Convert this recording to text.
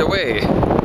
away.